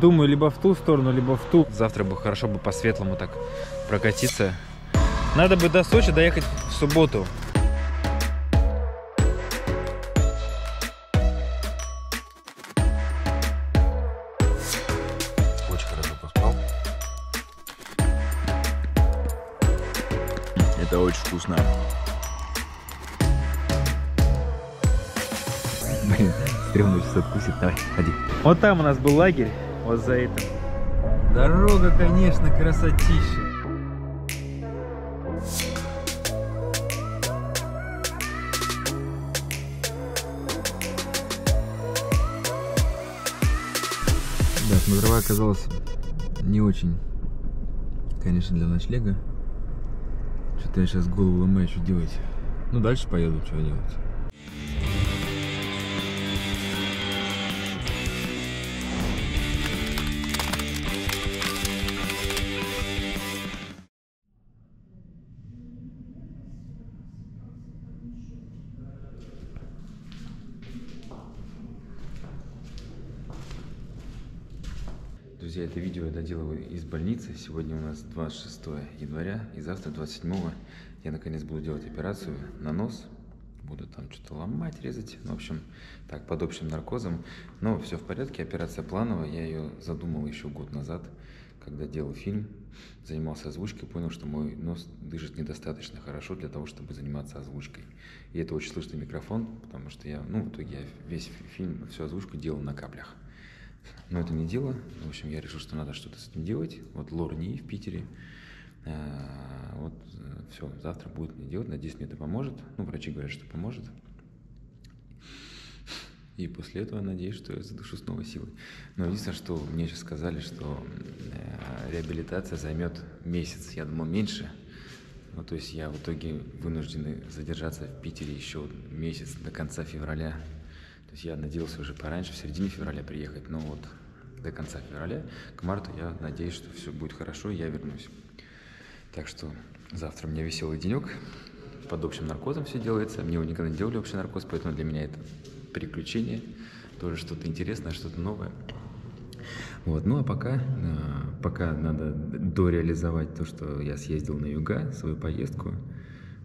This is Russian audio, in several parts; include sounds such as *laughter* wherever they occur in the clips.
Думаю, либо в ту сторону, либо в ту. Завтра бы хорошо бы по-светлому так прокатиться. Надо бы до Сочи доехать в субботу. Очень хорошо поспал. Это очень вкусно. Блин, стрёмно сейчас откусит. Давай, ходи. Вот там у нас был лагерь, вот за этим. Дорога, конечно, красотища. Да, смотровая оказалась не очень, конечно, для ночлега. Что-то я сейчас голову ломаю, что делать. Ну, дальше поеду, что делать. Больницы. Сегодня у нас 26 января, и завтра, 27 я наконец буду делать операцию на нос. Буду там что-то ломать, резать. Ну, в общем, так, под общим наркозом. Но все в порядке, операция плановая. Я ее задумал еще год назад, когда делал фильм. Занимался озвучкой, понял, что мой нос дышит недостаточно хорошо для того, чтобы заниматься озвучкой. И это очень слышный микрофон, потому что я, ну, в итоге я весь фильм, всю озвучку делал на каплях. Но это не дело. В общем, я решил, что надо что-то с этим делать. Вот Лор НИИ в Питере. А, Вот все, завтра будет мне делать. Надеюсь, мне это поможет. Ну, врачи говорят, что поможет. И после этого надеюсь, что я задушу снова силой. Но единственное, что мне сейчас сказали, что э, реабилитация займет месяц. Я думал, меньше. Ну, то есть я в итоге вынужден задержаться в Питере еще месяц до конца февраля. То есть я надеялся уже пораньше, в середине февраля приехать, но вот до конца февраля, к марту я надеюсь, что все будет хорошо, и я вернусь. Так что завтра у меня веселый денек, под общим наркозом все делается. Мне его никогда не делали общий наркоз, поэтому для меня это приключение, тоже что-то интересное, что-то новое. Вот, ну а пока, э, пока надо дореализовать то, что я съездил на юга, свою поездку,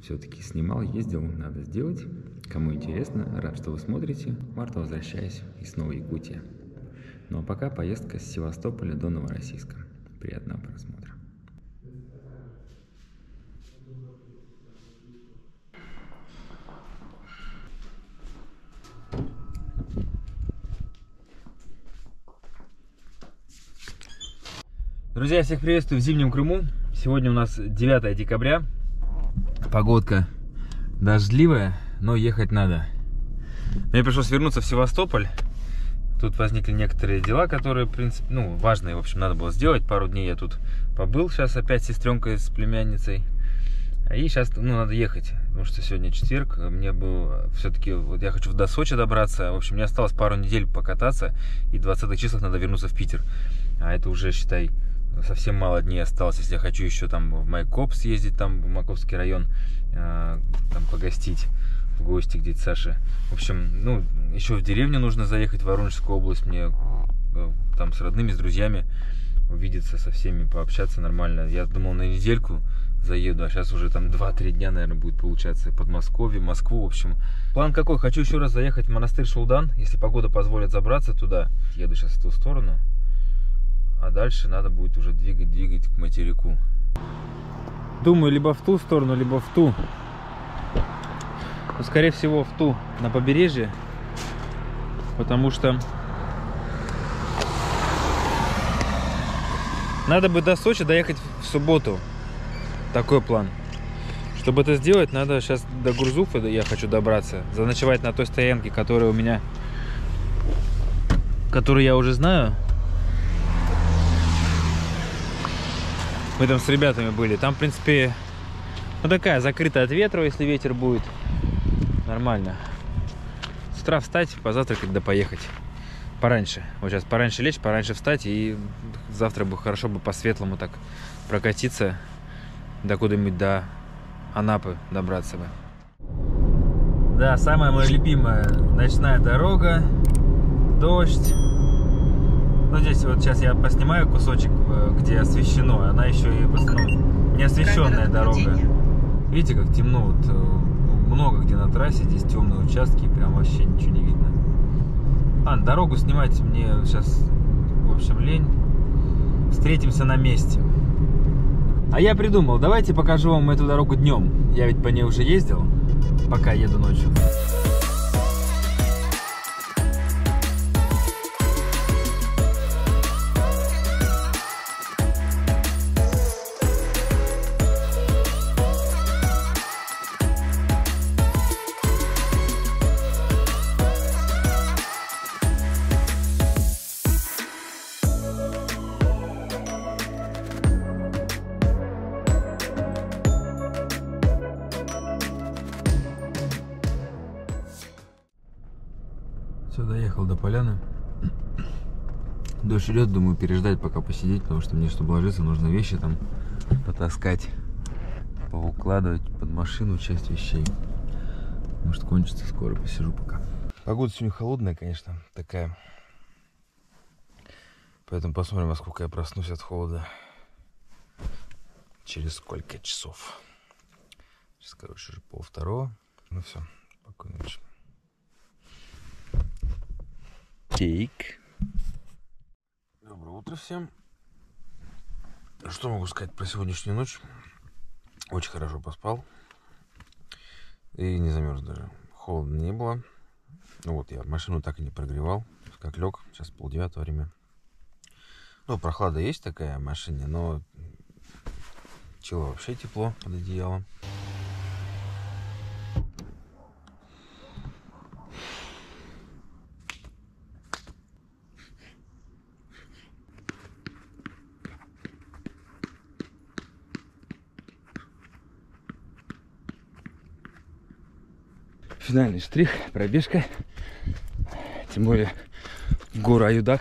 все-таки снимал, ездил, надо сделать. Кому интересно, рад, что вы смотрите. Марта, возвращаюсь и снова Якутия. Ну а пока поездка с Севастополя до Новороссийска. Приятного просмотра. Друзья, всех приветствую в зимнем Крыму. Сегодня у нас 9 декабря. Погодка дождливая, но ехать надо. Мне пришлось вернуться в Севастополь. Тут возникли некоторые дела, которые, в принципе, ну, важные, в общем, надо было сделать. Пару дней я тут побыл, сейчас опять с сестренкой, с племянницей. И сейчас, ну, надо ехать, потому что сегодня четверг. Мне было все-таки, вот я хочу до Сочи добраться. В общем, мне осталось пару недель покататься, и 20 числах надо вернуться в Питер. А это уже, считай, совсем мало дней осталось, если я хочу еще там в Майкоп съездить, там в Маковский район, э, там погостить в гости где-то Саши. В общем, ну, еще в деревню нужно заехать, в Воронежскую область, мне э, там с родными, с друзьями увидеться со всеми, пообщаться нормально. Я думал на недельку заеду, а сейчас уже там 2-3 дня, наверное, будет получаться. Подмосковье, Москву, в общем. План какой? Хочу еще раз заехать в монастырь Шулдан, если погода позволит забраться туда. Еду сейчас в ту сторону. А дальше надо будет уже двигать, двигать к материку. Думаю, либо в ту сторону, либо в ту. Ну, скорее всего, в ту, на побережье. Потому что надо бы до Сочи доехать в субботу. Такой план. Чтобы это сделать, надо сейчас до Гурзуфа я хочу добраться. Заночевать на той стоянке, которая у меня... Которую я уже знаю. Мы там с ребятами были. Там, в принципе, ну такая закрытая от ветра, если ветер будет. Нормально. С утра встать, позавтракать, да поехать. Пораньше. Вот сейчас пораньше лечь, пораньше встать. И завтра бы хорошо бы по-светлому так прокатиться. До куда-нибудь до Анапы добраться бы. Да, самая моя любимая ночная дорога. Дождь. Ну, здесь вот сейчас я поснимаю кусочек, э, где освещено, она еще и в основном неосвещенная дорога. Видите, как темно, вот э, много где на трассе, здесь темные участки, прям вообще ничего не видно. Ладно, дорогу снимать мне сейчас, в общем, лень. Встретимся на месте. А я придумал, давайте покажу вам эту дорогу днем. Я ведь по ней уже ездил, пока еду ночью. Доехал до поляны. Дождь идет, думаю, переждать, пока посидеть, потому что мне, чтобы ложиться, нужно вещи там потаскать, поукладывать под машину часть вещей. Может, кончится скоро, посижу пока. Погода сегодня холодная, конечно, такая. Поэтому посмотрим, во сколько я проснусь от холода. Через сколько часов. Сейчас, короче, уже пол второго. Ну все, спокойной ночи. Кейк. Доброе утро всем. Что могу сказать про сегодняшнюю ночь? Очень хорошо поспал. И не замерз даже. Холодно не было. Ну вот, я машину так и не прогревал. Как лег, сейчас полдевятого время. Ну, прохлада есть такая в машине, но чело вообще тепло под одеялом. Финальный штрих, пробежка. Тем более в гору Аюдак.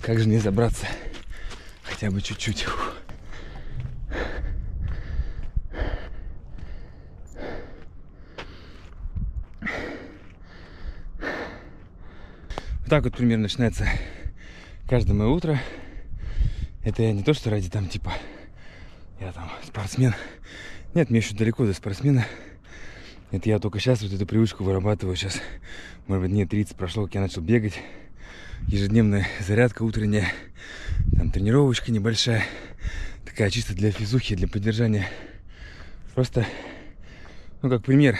Как же не забраться хотя бы чуть-чуть. Вот так вот примерно начинается каждое мое утро. Это я не то, что ради там типа я там спортсмен. Нет, мне еще далеко до спортсмена. Это я только сейчас вот эту привычку вырабатываю. Сейчас, может быть, дней 30 прошло, как я начал бегать. Ежедневная зарядка утренняя. Там тренировочка небольшая. Такая чисто для физухи, для поддержания. Просто, ну, как пример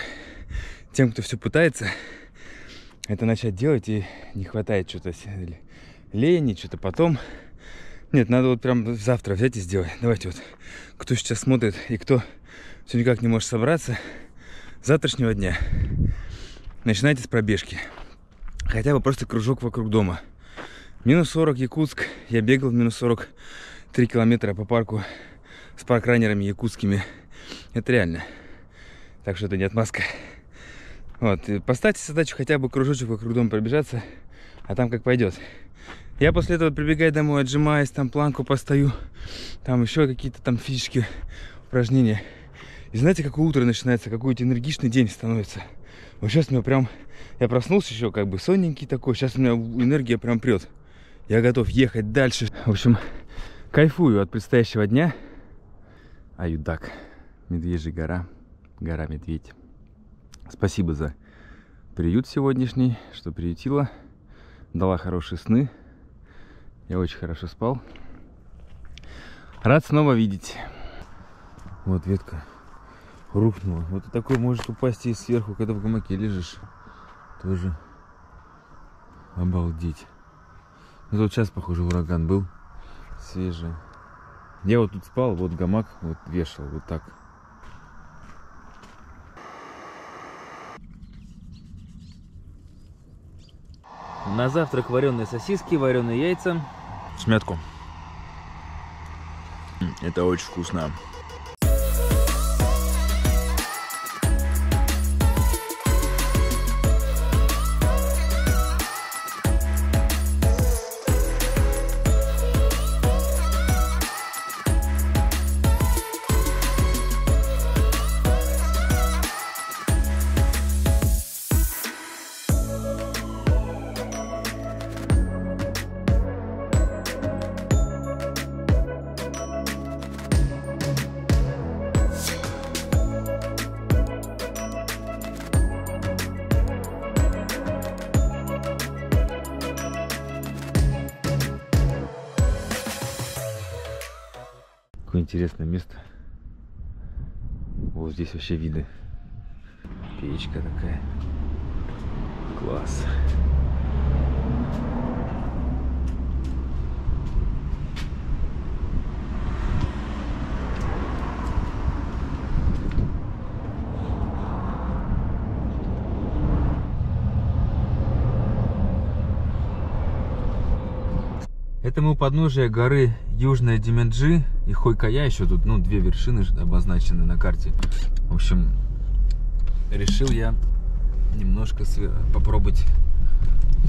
тем, кто все пытается, это начать делать и не хватает что-то лени, что-то потом. Нет, надо вот прям завтра взять и сделать. Давайте вот, кто сейчас смотрит и кто все никак не может собраться, завтрашнего дня начинайте с пробежки. Хотя бы просто кружок вокруг дома. Минус 40 Якутск. Я бегал в минус 40 3 километра по парку с паркранерами якутскими. Это реально. Так что это не отмазка. Вот. И поставьте задачу хотя бы кружочек вокруг дома пробежаться, а там как пойдет. Я после этого прибегаю домой, отжимаюсь, там планку постою, там еще какие-то там физические упражнения. И знаете, какое утро начинается, какой-то энергичный день становится. Вот сейчас у меня прям, я проснулся еще как бы сонненький такой, сейчас у меня энергия прям прет. Я готов ехать дальше. В общем, кайфую от предстоящего дня. Аюдак, Медвежья гора, гора Медведь. Спасибо за приют сегодняшний, что приютила. Дала хорошие сны. Я очень хорошо спал. Рад снова видеть. Вот ветка рухнула. Вот такой может упасть и сверху, когда в гамаке лежишь. Тоже обалдеть. Ну тут сейчас, похоже, ураган был свежий. Я вот тут спал, вот гамак вот вешал, вот так. На завтрак вареные сосиски, вареные яйца. Смятку. Это очень вкусно. Интересное место. Вот здесь вообще виды. Печка такая. Класс. Это мы у подножия горы Южная Дименджи и Хойкая еще тут, ну, две вершины обозначены на карте. В общем, решил я немножко свер- попробовать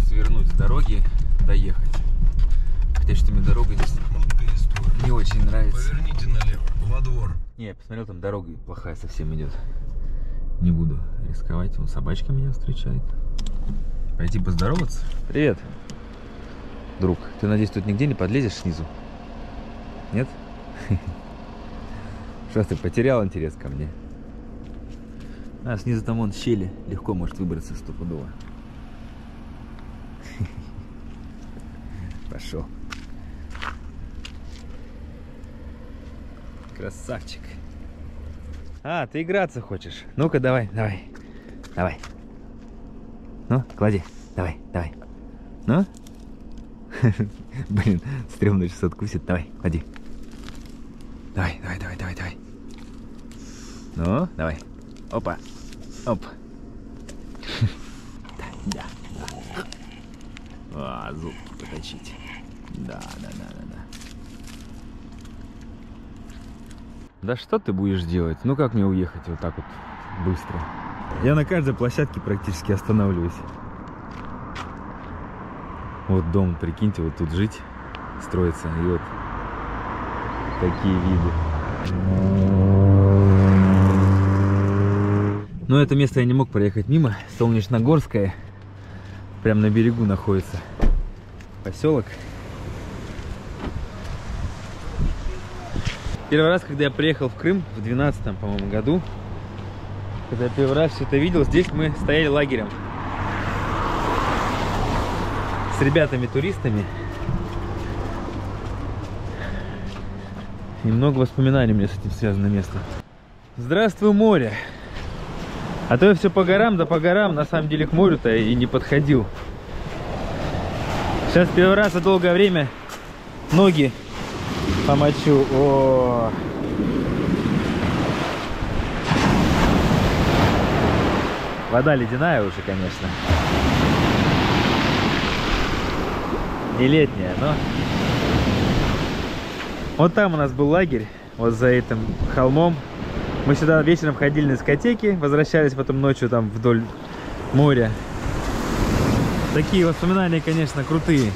свернуть с дороги, доехать. Хотя что мне дорога здесь не очень нравится. Поверните налево, во двор. Не, я посмотрел, там дорога плохая совсем идет. Не буду рисковать, вон собачка меня встречает. Пойти поздороваться? Привет. Друг, ты, надеюсь, тут нигде не подлезешь снизу? Нет? *laughs* Что ты потерял интерес ко мне? А, снизу там вон щели, легко может выбраться стопудово. *laughs* Пошел. Красавчик. А, ты играться хочешь? Ну-ка, давай, давай. Давай. Ну, клади. Давай, давай. Ну? *laughs* Блин, стрёмно сейчас откусит. Давай, клади. Давай, давай, давай, давай, давай. Ну, давай. Опа. Оп. *laughs* Да, да. А, зубки поточить. Да, да, да, да, да. Да что ты будешь делать? Ну как мне уехать вот так вот быстро? Я на каждой площадке практически останавливаюсь. Вот дом, прикиньте, вот тут жить, строится, и вот такие виды. Но это место я не мог проехать мимо. Солнечногорское. Прям на берегу находится поселок. Первый раз, когда я приехал в Крым в 12 по-моему, году, когда я первый раз все это видел, здесь мы стояли лагерем с ребятами-туристами. И много воспоминаний меня с этим связано место. Здравствуй, море! А то я все по горам, да по горам, на самом деле к морю-то и не подходил. Сейчас первый раз за долгое время ноги помочу. О. Вода ледяная уже, конечно. Не летняя, но... Вот там у нас был лагерь, вот за этим холмом. Мы сюда вечером ходили на дискотеки, возвращались потом ночью там вдоль моря. Такие воспоминания, конечно, крутые.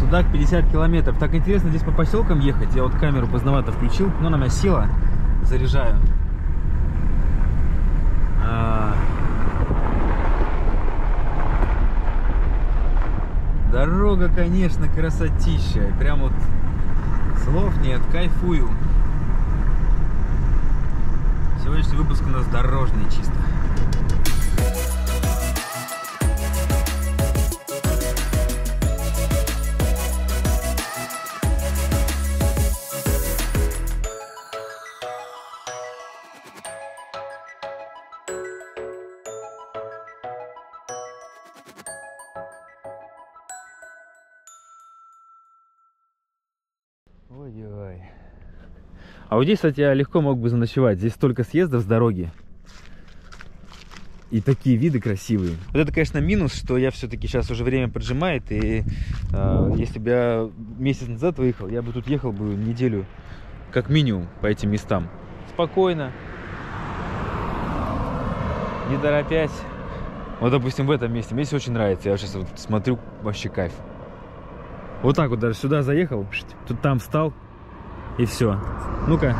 Судак 50 километров. Так интересно здесь по поселкам ехать. Я вот камеру поздновато включил, но она меня села. Заряжаю. А. Дорога, конечно, красотища. Прям вот слов нет, кайфую. Сегодняшний выпуск у нас дорожный чисто. Вот здесь, кстати, я легко мог бы заночевать. Здесь столько съездов с дороги. И такие виды красивые. Вот это, конечно, минус, что я все-таки сейчас уже время поджимает. И э, если бы я месяц назад выехал, я бы тут ехал бы неделю как минимум по этим местам. Спокойно. Не торопясь. Вот, допустим, в этом месте. Мне здесь очень нравится. Я сейчас вот смотрю, вообще кайф. Вот так вот даже сюда заехал, тут там встал, и все. Ну-ка,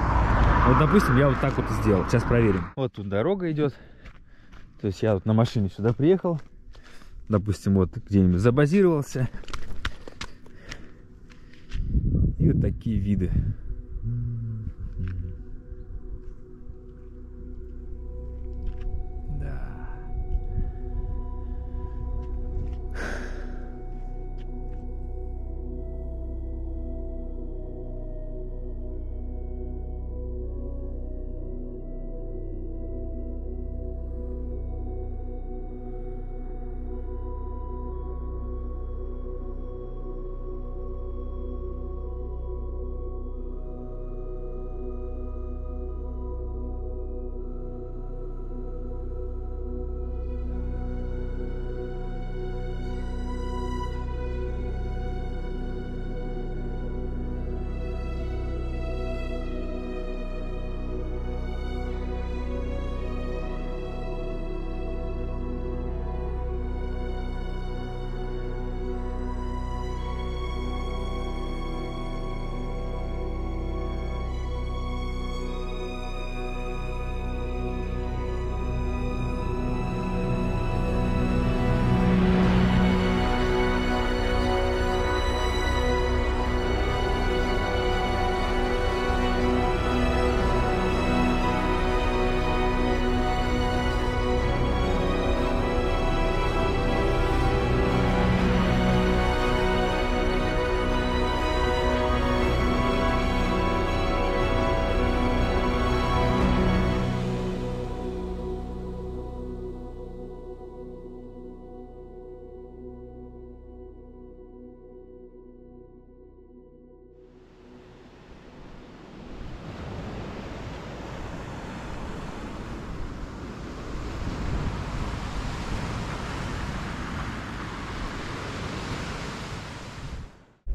вот допустим, я вот так вот сделал. Сейчас проверим. Вот тут дорога идет. То есть я вот на машине сюда приехал. Допустим, вот где-нибудь забазировался. И вот такие виды.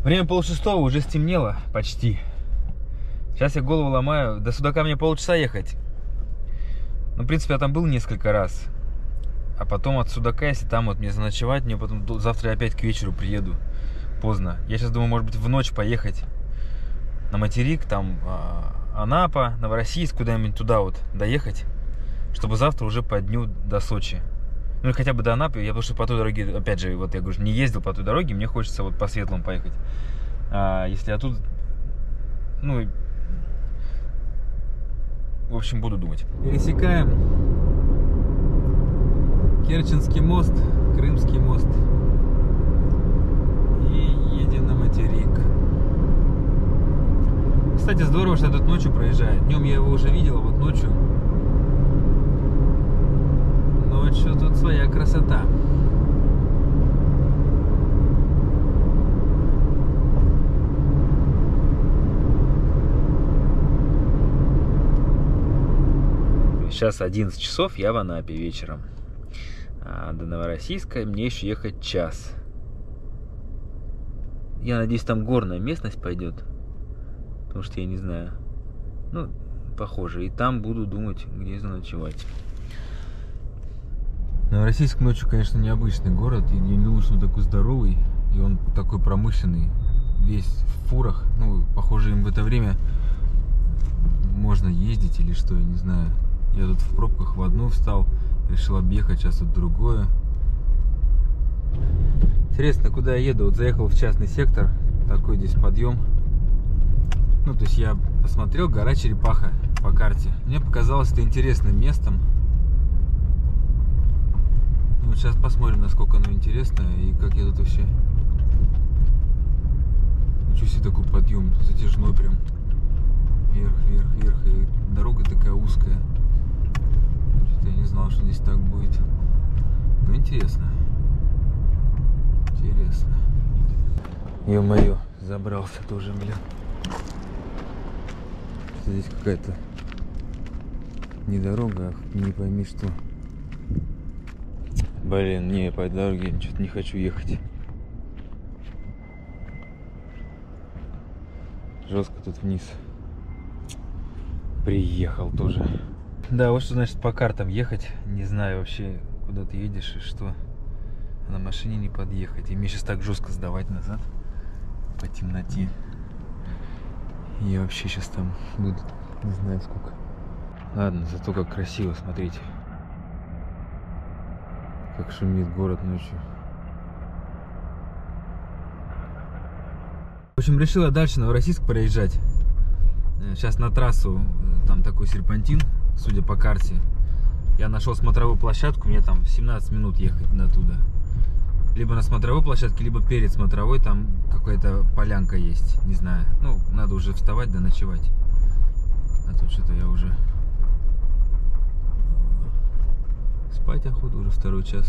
Время полшестого, уже стемнело почти. Сейчас я голову ломаю. До Судака мне полчаса ехать. Ну, в принципе, я там был несколько раз. А потом от Судака, если там вот мне заночевать, мне потом завтра опять к вечеру приеду. Поздно. Я сейчас думаю, может быть, в ночь поехать на материк, там а, Анапа, Новороссийск, куда-нибудь туда вот доехать, чтобы завтра уже по дню до Сочи. Ну, или хотя бы до Анапы, я потому что по той дороге, опять же, вот я говорю, не ездил по той дороге, мне хочется вот по светлому поехать. А если я тут, ну, и- в общем, буду думать. Пересекаем Керченский мост, Крымский мост и едем на материк. Кстати, здорово, что тут ночью проезжает. Днем я его уже видел, а вот ночью... Ночью тут своя красота. Сейчас 11 часов, я в Анапе вечером. А до Новороссийска мне еще ехать час. Я надеюсь, там горная местность пойдет. Потому что я не знаю. Ну, похоже. И там буду думать, где заночевать. Новороссийск ночью, конечно, необычный город. Я не думаю, что он такой здоровый. И он такой промышленный. Весь в фурах. Ну, похоже, им в это время можно ездить или что, я не знаю. Я тут в пробках в одну встал, решил объехать, сейчас тут другое. Интересно, куда я еду? Вот заехал в частный сектор, такой здесь подъем. Ну, то есть я посмотрел, гора Черепаха по карте. Мне показалось это интересным местом. Сейчас посмотрим, насколько оно интересное и как я тут вообще... Себе такой подъем, затяжной прям. Вверх, вверх, вверх. И дорога такая узкая. Что-то я не знал, что здесь так будет. Ну, интересно. Интересно. Ё-моё, забрался тоже, блин. Здесь какая-то не дорога, а не пойми что. Блин, не, по дороге что-то не хочу ехать. Жестко тут вниз. Приехал тоже. Да, вот что значит по картам ехать. Не знаю вообще, куда ты едешь и что. На машине не подъехать. И мне сейчас так жестко сдавать назад по темноте. И вообще сейчас там буду не знаю сколько. Ладно, зато как красиво, смотрите. Как шумит город ночью. В общем, решила дальше Новороссийск проезжать. Сейчас на трассу, э, там такой серпантин, судя по карте. Я нашел смотровую площадку, мне там 17 минут ехать до туда. Либо на смотровой площадке, либо перед смотровой, там какая-то полянка есть, не знаю. Ну, надо уже вставать да ночевать. А тут что-то я уже... Спать охота уже второй час.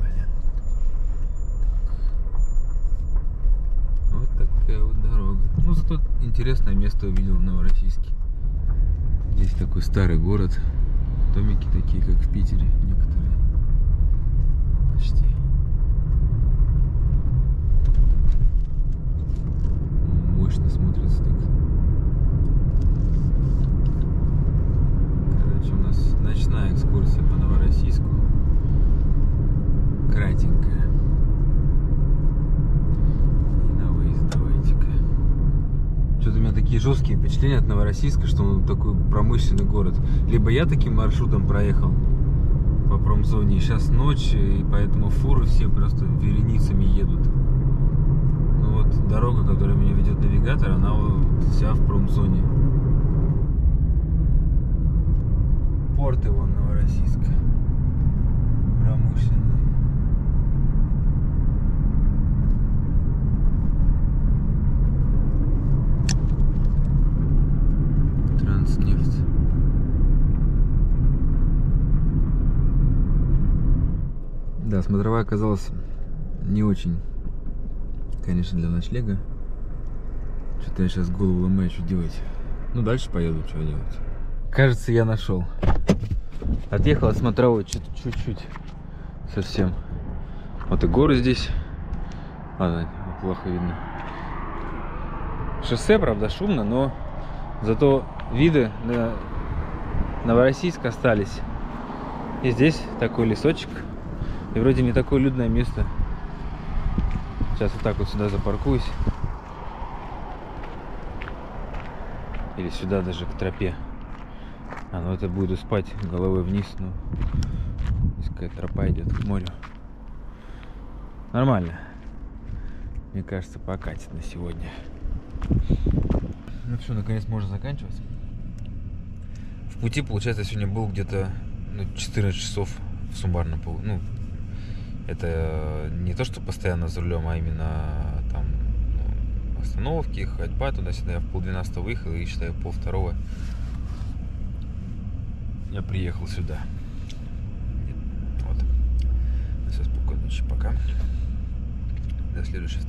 Блин. Вот такая вот дорога. Ну, зато интересное место увидел в Новороссийске. Здесь такой старый город. Домики такие, как в Питере некоторые. Почти. Мощно смотрится так. Короче, у нас ночная экскурсия по Новороссийску. Кратенькая. И на выезд давайте-ка. Что-то у меня такие жесткие впечатления от Новороссийска, что он такой промышленный город. Либо я таким маршрутом проехал по промзоне, и сейчас ночь, и поэтому фуры все просто вереницами едут. Ну вот дорога, которая меня ведет навигатор, она вся в промзоне. Порты вон Новороссийск. Промышленный. Транснефть. Да, смотровая оказалась не очень, конечно, для ночлега. Что-то я сейчас голову ломаю, что делать. Ну, дальше поеду, что делать. Кажется, я нашел. Отъехал от смотровой чуть- чуть-чуть. Совсем. Вот и горы здесь. Ладно, плохо видно. Шоссе, правда, шумно, но зато виды на Новороссийск остались. И здесь такой лесочек. И вроде не такое людное место. Сейчас вот так вот сюда запаркуюсь. Или сюда даже к тропе. А, ну это буду спать головой вниз, ну. Здесь какая тропа идет к морю. Нормально. Мне кажется, покатит на сегодня. Ну все, наконец можно заканчивать. В пути, получается, я сегодня был где-то ну, 14 часов в суммарном пол- Ну, это не то, что постоянно за рулем, а именно там ну, остановки, ходьба туда-сюда. Я в полдвенадцатого выехал и, считаю, пол второго я приехал сюда. Вот. Все, спокойной ночи, пока. До следующей встречи.